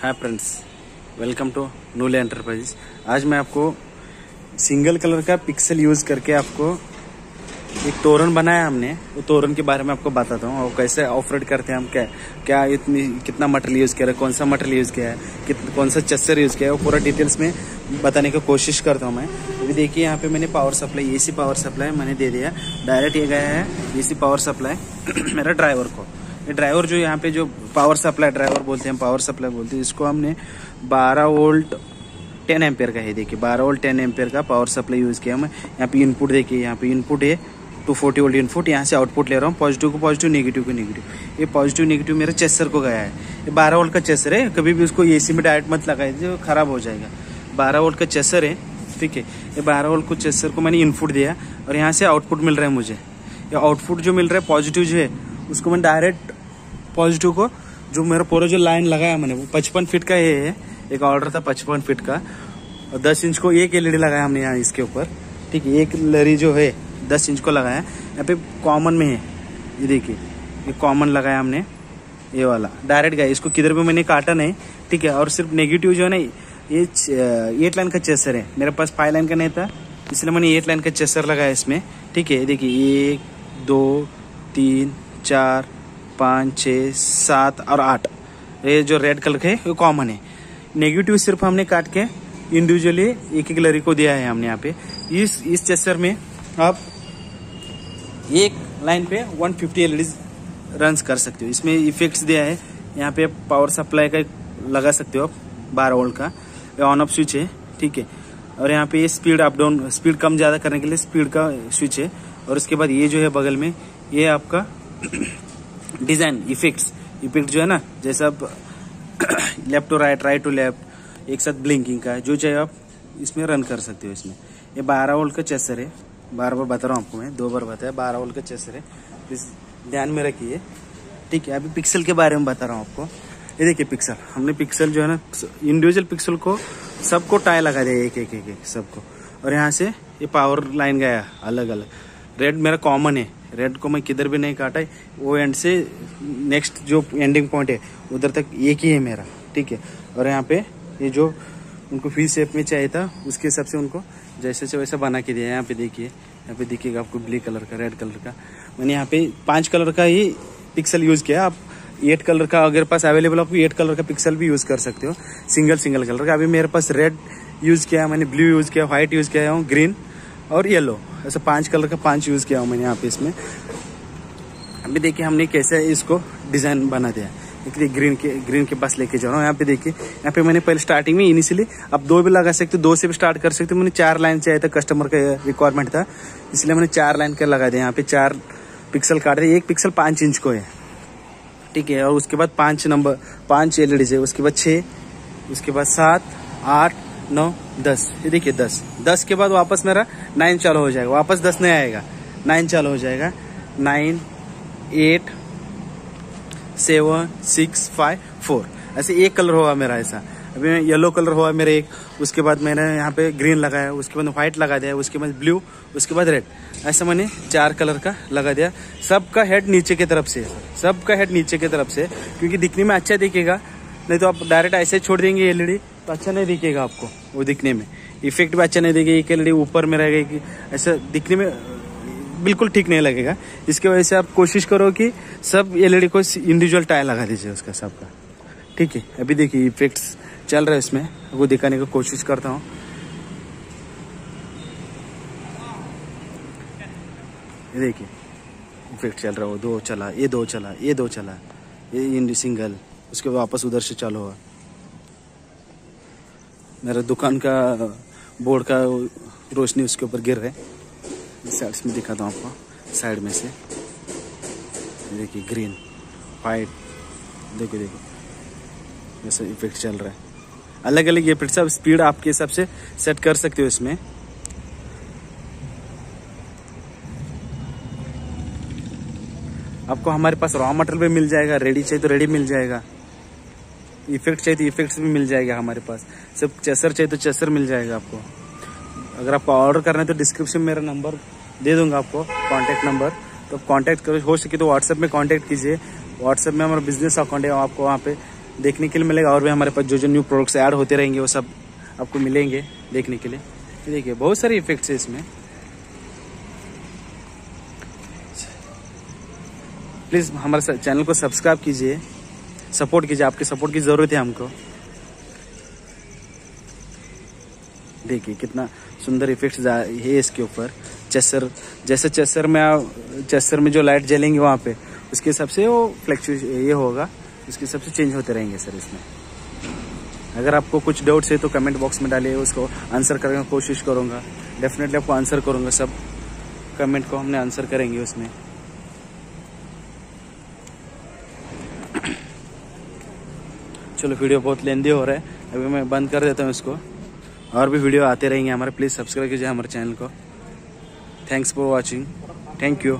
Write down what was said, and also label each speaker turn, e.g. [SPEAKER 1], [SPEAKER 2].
[SPEAKER 1] Hi friends welcome to नूले enterprises आज मैं आपको सिंगल कलर का पिक्सल यूज़ करके आपको एक तोरण बनाया हमने। वो तोरण के बारे में आपको बताता हूँ। और कैसे ऑपरेट करते हैं हम, क्या क्या इतनी, कितना मटेरियल यूज़ किया है, कौन सा मटेरियल यूज़ किया है कौन सा चस्सर यूज़ किया है, वो पूरा डिटेल्स में बताने की कोशिश करता हूँ मैं। अभी देखिए, यहाँ पे मैंने power supply AC power supply मैंने दे दिया। डायरेक्ट ये गया है एसी पावर सप्लाई मेरा ड्राइवर को। ड्राइवर जो यहाँ पे जो पावर सप्लाई ड्राइवर बोलते हैं पावर सप्लाई बोलते हैं, इसको हमने 12 वोल्ट 10 एम्पेयर का है, देखिए 12 वोल्ट 10 एम्पेयर का पावर सप्लाई यूज़ किया मैं यहाँ पे इनपुट देखिए, यहाँ पे इनपुट है टू फोर्टी वोल्ट इनपुट यहाँ से आउटपुट ले रहा हूँ पॉजिटिव को पॉजिटिव नेगेटिव को नेगेटिव ये पॉजिटिव नेगेटिव मेरे चेसर को गया है। ये बारह वोल्ट का चेसर है, कभी भी उसको एसी में डायरेक्ट मत लगाए जो खराब हो जाएगा। बारह वोल्ट का चेसर है, ठीक है, ये बारह वोल्ट को चेसर को मैंने इनपुट दिया और यहाँ से आउटपुट मिल रहा है मुझे। ये आउटपुट जो मिल रहा है पॉजिटिव जो है, उसको मैं डायरेक्ट पॉजिटिव को, जो मेरा पूरा जो लाइन लगाया मैंने, वो पचपन फीट का ये है, एक ऑर्डर था पचपन फीट का। और दस इंच को एक एलईडी लगाया हमने यहाँ इसके ऊपर। ठीक है, एक लरी जो है, दस इंच को लगाया। यहाँ पे कॉमन में है, ये देखिए, ये कॉमन लगाया हमने, ये वाला। डायरेक्ट गया इसको किधर भी मैंने काटा नहीं। ठीक है, और सिर्फ़ नेगेटिव जो है ना, ये एट लाइन का चेसर है। मेरे पास फाइव लाइन का नहीं था, इसलिए मैंने एट लाइन का चेसर लगाया इसमें। ठीक है देखिए, एक, दो, तीन, चार पाँच, छः, सात और आठ। ये जो रेड कलर के वो कॉमन है। नेगेटिव सिर्फ़ हमने काट के इंडिविजुअली एक एक लरी को दिया है हमने यहाँ पे। इस इस चेसर में आप एक लाइन पे 150 फिफ्टी रन कर सकते हो। इसमें इफेक्ट्स दिया है। यहाँ पे पावर सप्लाई का लगा सकते हो आप, बारह वोल्ट का। ऑन ऑफ़ स्विच है, ठीक है। और यहाँ पे ये स्पीड अप डाउन स्पीड कम ज़्यादा करने के लिए स्पीड का स्विच है। और उसके बाद ये जो है बगल में, ये आपका डिज़ाइन इफेक्ट्स इफ़ेक्ट जो है ना जैसा आप left to right right to left एक साथ ब्लिंकिंग का जो चाहे आप इसमें रन कर सकते हो इसमें। ये बारह वोल्ट का चेसर है बार बार बता रहा हूँ आपको मैं दो बार बताया बारह वोल्ट का चेसर है। प्लीज़ ध्यान में रखिए। ठीक है अभी पिक्सल के बारे में बता रहा हूँ आपको। ये देखिए पिक्सल हमने पिक्सल जो है ना इंडिविजुअल पिक्सल को सबको टाई लगा दिया एक एक एक, एक सबको। और यहाँ से ये पावर लाइन गया अलग अलग। रेड मेरा कॉमन है। रेड को मैं किधर भी नहीं काटा है। वो एंड से नेक्स्ट जो एंडिंग पॉइंट है, उधर तक एक ही है मेरा, ठीक है? और यहाँ पे ये जो उनको फ़ी शेप में चाहिए था, उसके हिसाब से उनको जैसे से वैसा बना के दिया। यहाँ पे देखिए, यहाँ पे देखिएगा आपको ब्लू कलर का रेड कलर का। मैंने यहाँ पे पाँच कलर का ही पिक्सल यूज़ किया। आप एट कलर का अगर पास अवेलेबल आपको एट कलर का पिक्सल भी यूज़ कर सकते हो। सिंगल सिंगल कलर का। अभी मेरे पास रेड यूज़ किया, मैंने ब्लू यूज़ किया व्हाइट यूज़ किया हूँ ग्रीन और येलो ऐसा पाँच कलर का पाँच यूज़ किया हूँ मैंने यहाँ पे इसमें। अभी देखिए हमने कैसे इसको डिज़ाइन बना दिया। देखिए ग्रीन के ग्रीन के पास लेके जा रहा हूँ यहाँ पे देखिए। यहाँ पे मैंने पहले स्टार्टिंग में इनिशियली, अब दो भी लगा सकते, दो से भी स्टार्ट कर सकते, मैंने चार लाइन से आया था, कस्टमर का रिक्वायरमेंट था। इसलिए मैंने चार लाइन का लगा दिया। यहाँ पे चार पिक्सल काट दिया। एक पिक्सल पाँच इंच को है। ठीक है, और उसके बाद पाँच नंबर पाँच एल है। उसके बाद छः उसके बाद सात, आठ, नौ, दस। ये देखिए दस। दस के बाद वापस मेरा नाइन चालू हो जाएगा। वापस दस नहीं आएगा। नाइन चालू हो जाएगा। Nine, eight, seven, six, five, four. ऐसे एक कलर हुआ मेरा ऐसा। अभी येलो कलर हुआ मेरा एक। उसके बाद मैंने यहाँ पे ग्रीन लगाया। उसके बाद व्हाइट लगा दिया। उसके बाद ब्लू। उसके बाद रेड। ऐसा मैंने चार कलर का लगा दिया। सबका हेड नीचे की तरफ़ से। सबका हेड नीचे की तरफ़ से। क्योंकि दिखने में अच्छा दिखेगा। नहीं तो आप डायरेक्ट ऐसे छोड़ देंगे एलईडी तो अच्छा नहीं दिखेगा आपको वो दिखने में। इफ़ेक्ट भी अच्छा नहीं दिखेगा एक एलईडी ऊपर में रहेगी ऐसा दिखने में बिल्कुल ठीक नहीं लगेगा। इसकी वजह से आप कोशिश करो कि सब एलईडी को इंडिविजुअल टायर लगा दीजिए उसका सबका। ठीक है, अभी देखिए इफेक्ट्स चल रहा है इसमें। वो दिखाने की कोशिश करता हूँ। देखिए इफ़ेक्ट चल रहा है दो चला, ये दो चला, ये दो चला, ये इंडी सिंगल उसके वापस उधर से चालू हुआ। मेरा दुकान का बोर्ड का रोशनी उसके ऊपर गिर रहा। है साइड्स में दिखाता हूँ आपको साइड में से। देखिए ग्रीन वाइट देखो देखो जैसा इफ़ेक्ट चल रहा है। अलग अलग इफ़ेक्ट सब स्पीड आपके हिसाब से सेट कर सकते हो इसमें। आपको हमारे पास रॉ मटेरियल भी मिल जाएगा रेडी चाहिए तो रेडी मिल जाएगा। इफ़ेक्ट चाहिए तो इफेक्ट्स भी मिल जाएगा हमारे पास। सब चेसर चाहिए तो चेसर मिल जाएगा आपको। अगर आपको ऑर्डर करना है तो डिस्क्रिप्शन में मेरा नंबर दे दूँगा आपको कॉन्टैक्ट नंबर तो कॉन्टैक्ट करो, हो सके तो व्हाट्सएप में कॉन्टैक्ट कीजिए। व्हाट्सएप में हमारा बिज़नेस अकाउंट है, आपको वहाँ पे देखने के लिए मिलेगा। और भी हमारे पास जो जो न्यू प्रोडक्ट्स ऐड होते रहेंगे, वो सब आपको मिलेंगे देखने के लिए। देखिए, बहुत सारे इफेक्ट्स है इसमें। प्लीज़ हमारे चैनल को सब्सक्राइब कीजिए। सपोर्ट कीजिए, आपके सपोर्ट की ज़रूरत है हमको। देखिए, कितना सुंदर इफ़ेक्ट है इसके ऊपर। चेसर, जैसे चेसर में चेसर में जो लाइट जलेंगे वहाँ पे, उसके हिसाब से वो फ्लैक्चुएट ये होगा। उसके हिसाब से चेंज होते रहेंगे सर इसमें। अगर आपको कुछ डाउट्स है तो कमेंट बॉक्स में डालिए, उसको आंसर करने की कोशिश करूँगा। डेफिनेटली आपको आंसर करूँगा सब। कमेंट को हमने आंसर करेंगे उसमें। चलो, वीडियो बहुत लेंदी हो रहा है। अभी मैं बंद कर देता हूँ इसको। और भी वीडियो आते रहेंगे हमारे। प्लीज़ सब्सक्राइब कीजिए हमारे चैनल को। Thanks for watching thank you